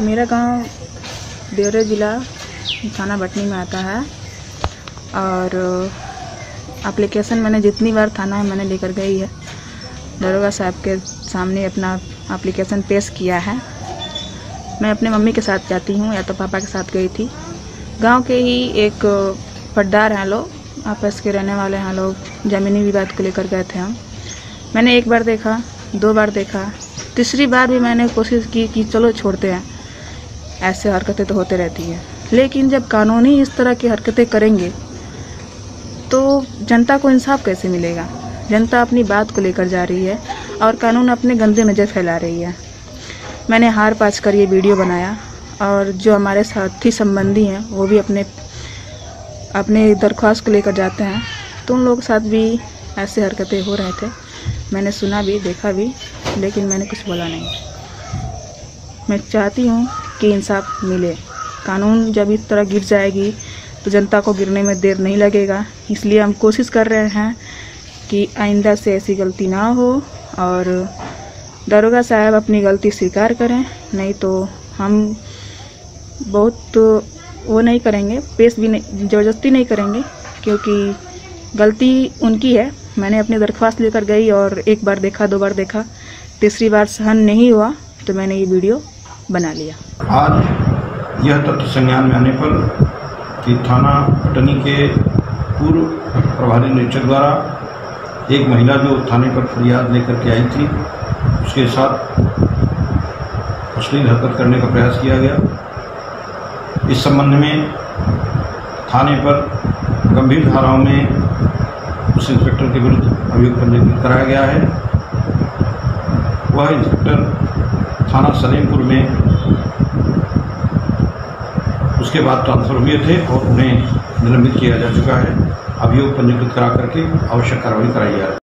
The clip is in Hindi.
मेरा गाँव देवरा ज़िला थाना बटनी में आता है और एप्लीकेशन मैंने जितनी बार थाना में मैंने लेकर गई है। दरोगा साहब के सामने अपना एप्लीकेशन पेश किया है। मैं अपने मम्मी के साथ जाती हूँ, या तो पापा के साथ गई थी। गाँव के ही एक पटदार हैं लोग, आपस के रहने वाले हैं लोग, ज़मीनी विवाद को लेकर गए थे हम। मैंने एक बार देखा, दो बार देखा, तीसरी बार भी मैंने कोशिश की कि चलो छोड़ते हैं। ऐसे हरकतें तो होते रहती हैं। लेकिन जब कानूनी इस तरह की हरकतें करेंगे तो जनता को इंसाफ कैसे मिलेगा? जनता अपनी बात को लेकर जा रही है और कानून अपने गंदे नज़र फैला रही है। मैंने हार पाँच कर ये वीडियो बनाया और जो हमारे साथी संबंधी हैं, वो भी अपने अपने दरख्वास्त को लेकर जाते हैं। तो उन लोगों के साथ भी ऐसे हरकतें हो रहे थे। मैंने सुना भी, देखा भी, लेकिन मैंने कुछ बोला नहीं। मैं चाहती हूँ कि इंसाफ मिले। कानून जब इस तरह गिर जाएगी तो जनता को गिरने में देर नहीं लगेगा। इसलिए हम कोशिश कर रहे हैं कि आइंदा से ऐसी गलती ना हो और दरोगा साहब अपनी गलती स्वीकार करें। नहीं तो हम बहुत वो नहीं करेंगे, पेश भी नहीं, ज़बरदस्ती नहीं करेंगे, क्योंकि गलती उनकी है। मैंने अपनी दरख्वास्त लेकर गई और एक बार देखा, दो बार देखा, तीसरी बार सहन नहीं हुआ तो मैंने ये वीडियो बना लिया। आज यह तथ्य संज्ञान में आने पर कि थाना पटनी के पूर्व प्रभारी निरीक्षक द्वारा एक महिला जो थाने पर फरियाद लेकर के आई थी, उसके साथ अश्लील हरकत करने का प्रयास किया गया। इस संबंध में थाने पर गंभीर धाराओं में उस इंस्पेक्टर के विरुद्ध अभियोग पंजीकृत कराया गया है। वह इंस्पेक्टर थाना सलेमपुर में। उसके बाद ट्रांसफ़र हुए थे और उन्हें निलंबित किया जा चुका है। अभियोग पंजीकृत करा करके आवश्यक कार्रवाई कराई जा रही है।